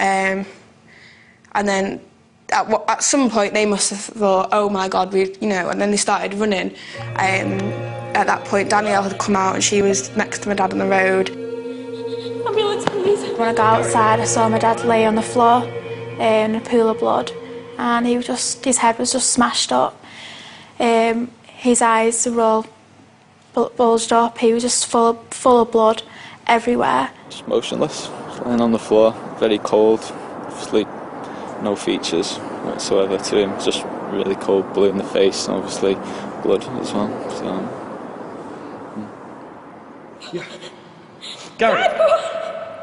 Um, and then at, at some point they must have thought, oh my God, we, you know, and then they started running. Um, at that point, Danielle had come out and she was next to my dad on the road. Ambulance, please. When I got outside, I saw my dad lay on the floor in a pool of blood, and he was just his head was just smashed up. Um, his eyes were all bulged up. He was just full full of blood everywhere. Just motionless, just lying on the floor, very cold, obviously no features whatsoever to him, just really cold, blue in the face, and obviously blood as well. So, Garry!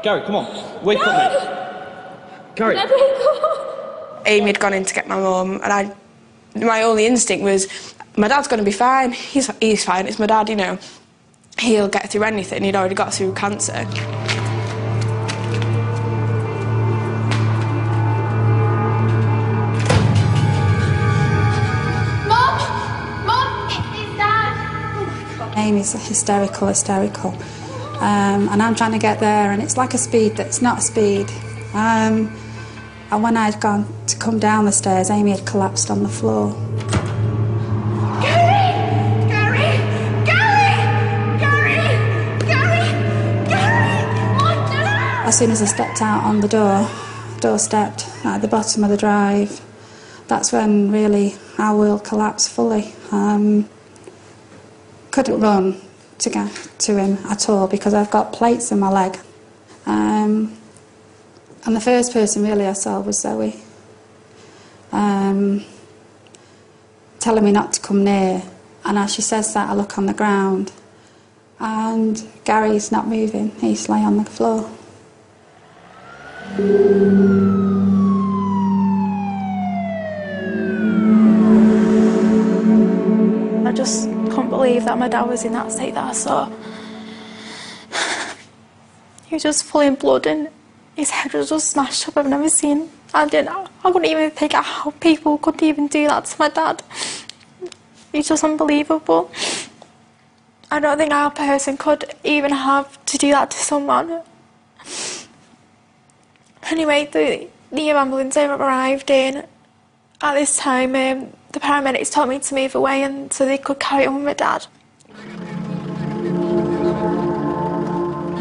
Garry, come on. Wake up, mate. Garry! Amy had gone in to get my mum, and I, my only instinct was, my dad's going to be fine. He's he's fine. It's my dad, you know. He'll get through anything. He'd already got through cancer. Mom, Mom, it's Dad. Amy's hysterical, hysterical. Um, and I'm trying to get there, and it's like a speed that's not a speed. Um, and when I'd gone to come down the stairs, Amy had collapsed on the floor. Soon as I stepped out on the door, doorstep at the bottom of the drive, that's when really our world collapsed fully. Um, couldn't run to get to him at all because I've got plates in my leg. Um, and the first person really I saw was Zoe. Um, telling me not to come near. And as she says that, I look on the ground. And Garry's not moving, he's lying on the floor. I just couldn't believe that my dad was in that state that I saw. He was just full in blood and his head was just smashed up. I've never seen. I didn't. I couldn't even think how people could even do that to my dad. It's just unbelievable. I don't think our person could even have to do that to someone. Anyway, the, the ambulance arrived in. At this time, um, the paramedics told me to move away and so they could carry on with my dad.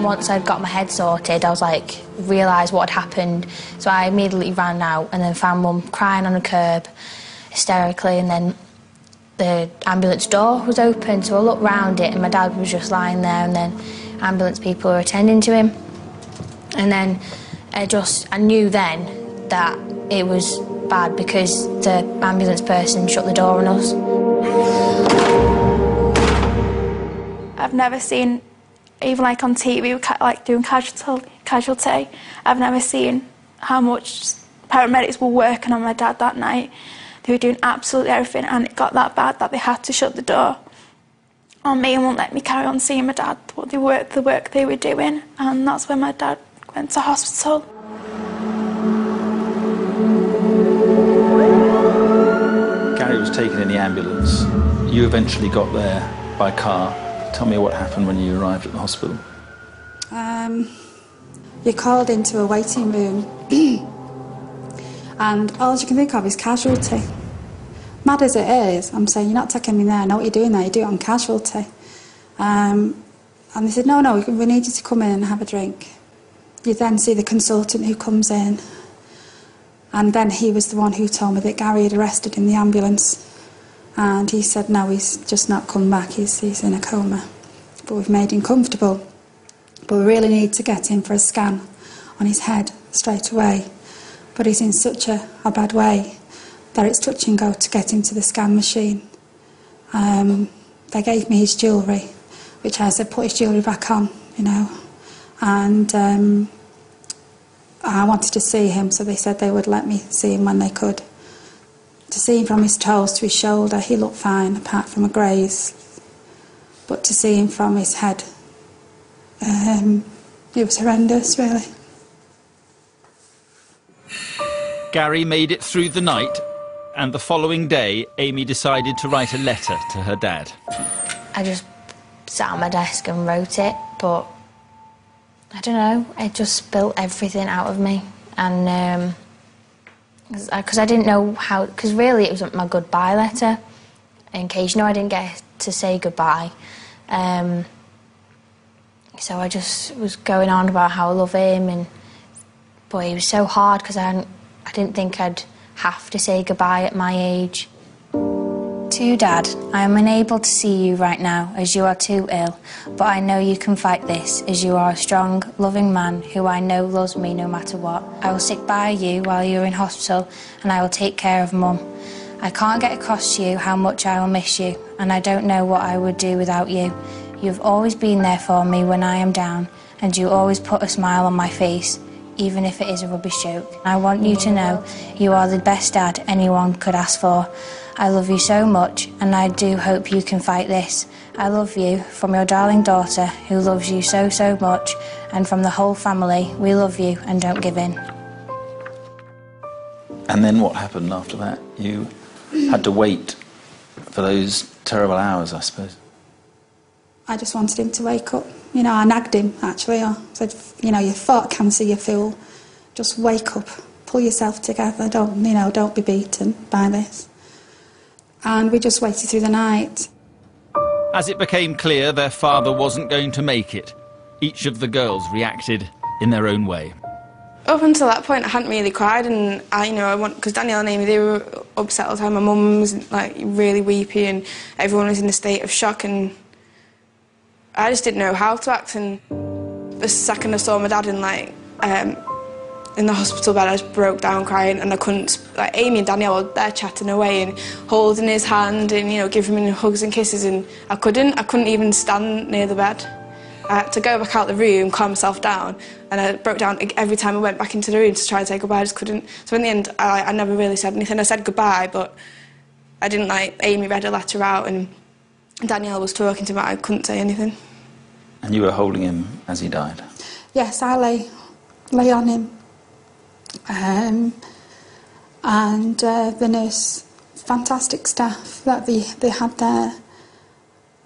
Once I'd got my head sorted, I was like, realised what had happened. So I immediately ran out and then found mum crying on the curb hysterically. And then the ambulance door was open, so I looked round it and my dad was just lying there. And then ambulance people were attending to him. And then I just, I knew then that it was bad because the ambulance person shut the door on us. I've never seen, even like on TV, like doing casualty, casualty, I've never seen how much paramedics were working on my dad that night. They were doing absolutely everything, and it got that bad that they had to shut the door on me and won't let me carry on seeing my dad, what the work, the work they were doing, and that's when my dad went to hospital. Garry was taken in the ambulance. You eventually got there by car. Tell me what happened when you arrived at the hospital. Um, you're called into a waiting room, and all you can think of is casualty. Mad as it is, I'm saying, You're not taking me there. I know what you're doing there. You do it on casualty. Um, and they said, No, no, we need you to come in and have a drink. You then see the consultant who comes in, and then he was the one who told me that Garry had arrested in the ambulance. And he said, No, he's just not come back. He's, he's in a coma. But we've made him comfortable. But we really need to get him for a scan on his head straight away. But he's in such a, a bad way that it's touch and go to get him to the scan machine. Um, they gave me his jewellery, which I said, put his jewellery back on, you know. And um, I wanted to see him, so they said they would let me see him when they could. To see him from his toes to his shoulder, he looked fine, apart from a graze. But to see him from his head, um, it was horrendous, really. Garry made it through the night, and the following day, Amy decided to write a letter to her dad. I just sat at my desk and wrote it, but I don't know, it just spilt everything out of me. and because I didn't know how, because really it was my goodbye letter. In case you know, I didn't get to say goodbye. Um, so I just was going on about how I love him, and boy, it was so hard because I, I didn't think I'd have to say goodbye at my age. To Dad, I am unable to see you right now as you are too ill, but I know you can fight this as you are a strong, loving man who I know loves me no matter what. I will sit by you while you're in hospital and I will take care of Mum. I can't get across to you how much I will miss you, and I don't know what I would do without you. You've always been there for me when I am down, and you always put a smile on my face, even if it is a rubbish joke. I want you to know you are the best dad anyone could ask for. I love you so much, and I do hope you can fight this. I love you from your darling daughter, who loves you so, so much, and from the whole family, we love you and don't give in. And then what happened after that? You had to wait for those terrible hours, I suppose. I just wanted him to wake up. You know, I nagged him actually. I said, you know, you fought cancer, you fool. Just wake up, pull yourself together. Don't, you know, don't be beaten by this and we just waited through the night. As it became clear their father wasn't going to make it, each of the girls reacted in their own way. Up until that point, I hadn't really cried, and I, you know, I want because Danielle and Amy they were upset all the time. My mum was like really weepy, and everyone was in a state of shock, and I just didn't know how to act. And the second I saw my dad in like um, in the hospital bed, I just broke down crying and I couldn't, like Amy and Danielle were there chatting away and holding his hand and, you know, giving him hugs and kisses and I couldn't, I couldn't even stand near the bed. I had to go back out the room, calm myself down, and I broke down every time I went back into the room to try and say goodbye. I just couldn't. So in the end, I, I never really said anything. I said goodbye, but I didn't like. Amy read a letter out, and Danielle was talking to me. I couldn't say anything. And you were holding him as he died. Yes, I lay lay on him um, and uh, the nurse, fantastic staff that they, they had there.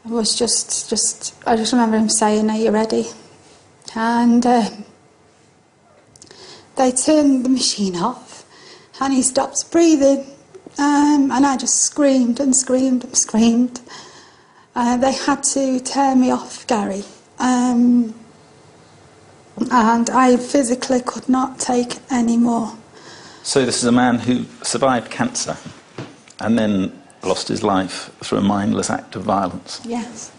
It was just, just, I just remember him saying, Are you ready? And uh, they turned the machine off and he stops breathing. Um, and I just screamed and screamed and screamed. Uh, they had to tear me off Garry. Um, and I physically could not take any more. So, this is a man who survived cancer and then lost his life through a mindless act of violence. Yes.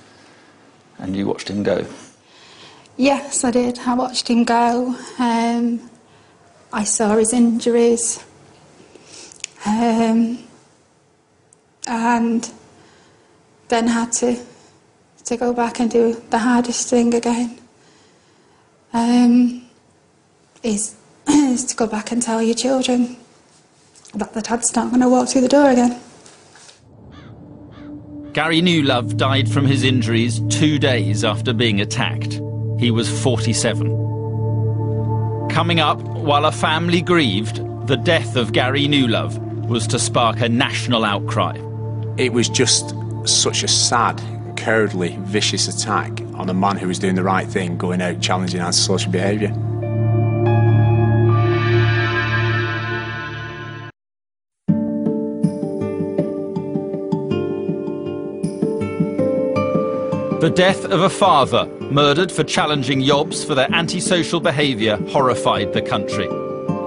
And you watched him go? Yes, I did. I watched him go. Um, I saw his injuries. Um, and then had to, to go back and do the hardest thing again um, is, is to go back and tell your children that the dad's not going to walk through the door again. Garry Newlove died from his injuries two days after being attacked. He was 47. Coming up, while a family grieved, the death of Garry Newlove was to spark a national outcry. It was just such a sad cowardly, vicious attack on a man who was doing the right thing, going out challenging antisocial behaviour. The death of a father murdered for challenging Yobs for their antisocial behaviour horrified the country.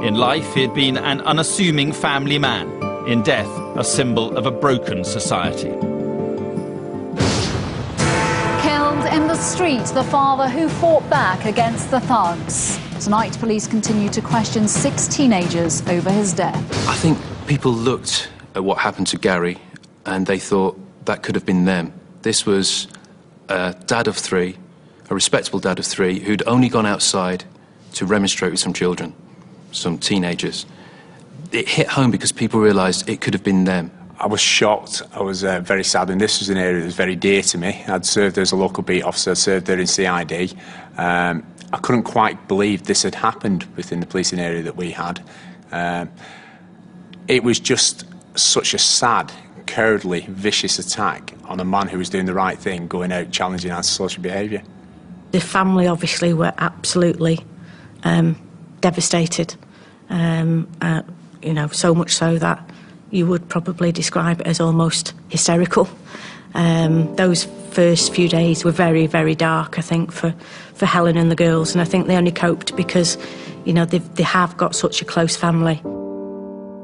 In life, he had been an unassuming family man. In death, a symbol of a broken society. The street the father who fought back against the thugs. Tonight, police continue to question six teenagers over his death. I think people looked at what happened to Garry and they thought that could have been them. This was a dad of three, a respectable dad of three, who'd only gone outside to remonstrate with some children, some teenagers. It hit home because people realised it could have been them. I was shocked. I was uh, very sad, and this was an area that was very dear to me. I'd served as a local beat officer, I served there in CID. Um, I couldn't quite believe this had happened within the policing area that we had. Um, it was just such a sad, cowardly, vicious attack on a man who was doing the right thing, going out challenging antisocial behaviour. The family obviously were absolutely um, devastated. Um, uh, you know, so much so that you would probably describe it as almost hysterical. Um, those first few days were very, very dark, I think, for, for Helen and the girls, and I think they only coped because, you know, they have got such a close family.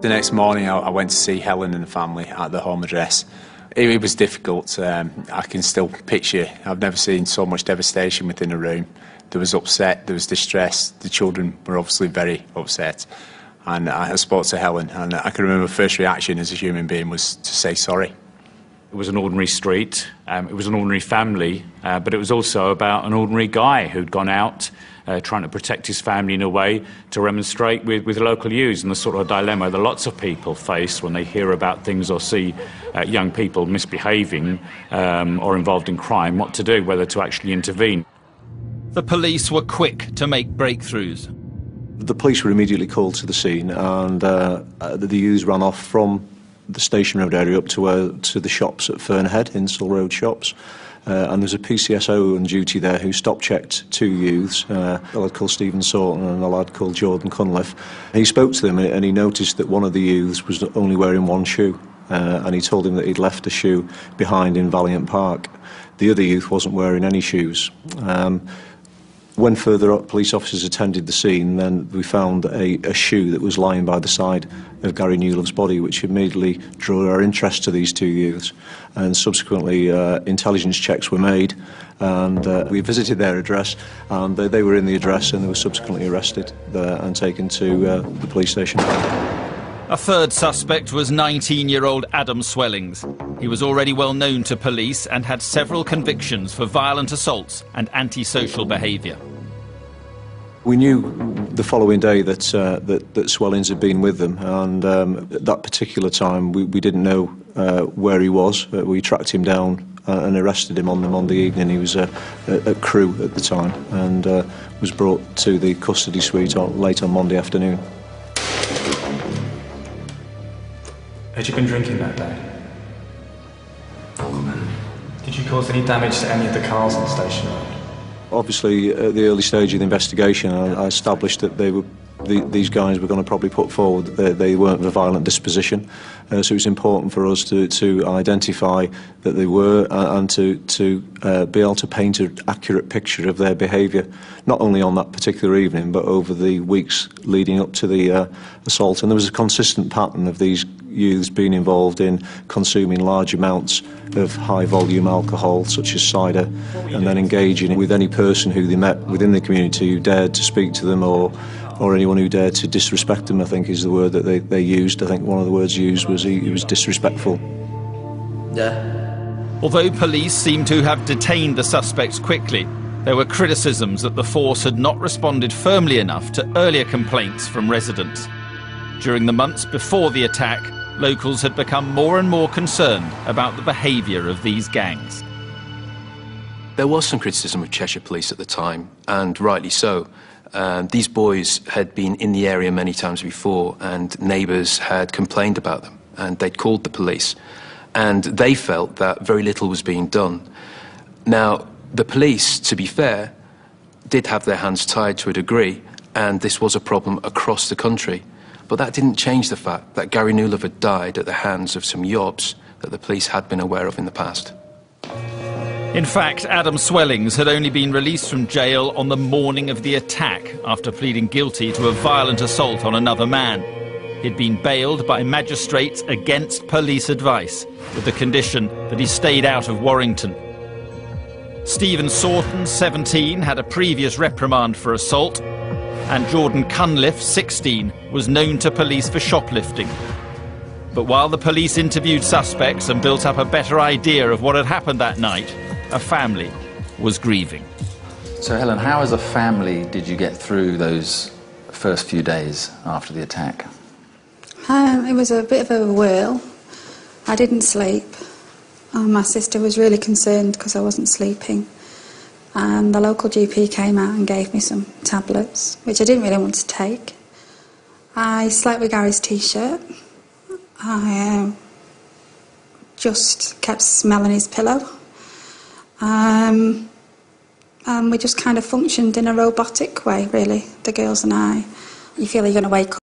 The next morning, I, I went to see Helen and the family at the home address. It, it was difficult. Um, I can still picture. I've never seen so much devastation within a room. There was upset. There was distress. The children were obviously very upset. And I spoke to Helen, and I can remember first reaction as a human being was to say sorry. It was an ordinary street, um, it was an ordinary family, uh, but it was also about an ordinary guy who'd gone out uh, trying to protect his family in a way to remonstrate with, with local youths and the sort of dilemma that lots of people face when they hear about things or see uh, young people misbehaving um, or involved in crime, what to do, whether to actually intervene. The police were quick to make breakthroughs. The police were immediately called to the scene and uh, the youths ran off from the Station Road area up to, uh, to the shops at Fearnhead, Insall Road shops. Uh, and there's a PCSO on duty there who stop checked two youths, uh, a lad called Stephen Sorton and a lad called Jordan Cunliffe. He spoke to them and he noticed that one of the youths was only wearing one shoe. Uh, and he told him that he'd left a shoe behind in Valiant Park. The other youth wasn't wearing any shoes. Um, when further up police officers attended the scene, then we found a, a shoe that was lying by the side of Garry Newlove's body, which immediately drew our interest to these two youths. And subsequently, uh, intelligence checks were made, and uh, we visited their address, and they, they, were in the address, and they were subsequently arrested and taken to uh, the police station. A third suspect was 19-year-old Adam Swellings. He was already well known to police and had several convictions for violent assaults and antisocial behaviour. We knew the following day that, uh, that, that Swellings had been with them, and um, at that particular time we, we didn't know uh, where he was. Uh, we tracked him down uh, and arrested him on the Monday evening. He was uh, at Crewe at the time and uh, was brought to the custody suite on, late on Monday afternoon. Had you been drinking that day? Did you cause any damage to any of the cars on the station road? Obviously, at the early stage of the investigation, I, I established that they were the, these guys were going to probably put forward that they, weren't of a violent disposition. Uh, so was important for us to, to identify that they were uh, and to, to uh, be able to paint an accurate picture of their behaviour, not only on that particular evening, but over the weeks leading up to the uh, assault. And there was a consistent pattern of these youths being involved in consuming large amounts of high volume alcohol, such as cider, and then engaging with any person who they met within the community who dared to speak to them or or anyone who dared to disrespect them, I think is the word that they, they used. I think one of the words used was he, he was disrespectful. Yeah. Although police seem to have detained the suspects quickly, there were criticisms that the force had not responded firmly enough to earlier complaints from residents. During the months before the attack, locals had become more and more concerned about the behaviour of these gangs. There was some criticism of Cheshire Police at the time, and rightly so. Um, these boys had been in the area many times before, and neighbours had complained about them, and they'd called the police. And they felt that very little was being done. Now, the police, to be fair, did have their hands tied to a degree, and this was a problem across the country. But that didn't change the fact that Garry Newlove had died at the hands of some yobs that the police had been aware of in the past. In fact, Adam Swellings had only been released from jail on the morning of the attack after pleading guilty to a violent assault on another man. He'd been bailed by magistrates against police advice, with the condition that he stayed out of Warrington. Stephen Sorton, 17, had a previous reprimand for assault and Jordan Cunliffe, 16, was known to police for shoplifting. But while the police interviewed suspects and built up a better idea of what had happened that night, a family was grieving. So, Helen, how as a family did you get through those first few days after the attack? Um, it was a bit of a whirl. I didn't sleep. Um, my sister was really concerned because I wasn't sleeping and the local GP came out and gave me some tablets, which I didn't really want to take. I slept with Garry's t-shirt. I uh, just kept smelling his pillow. Um, and we just kind of functioned in a robotic way, really, the girls and I. You feel you're going to wake up